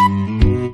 Mm-hmm.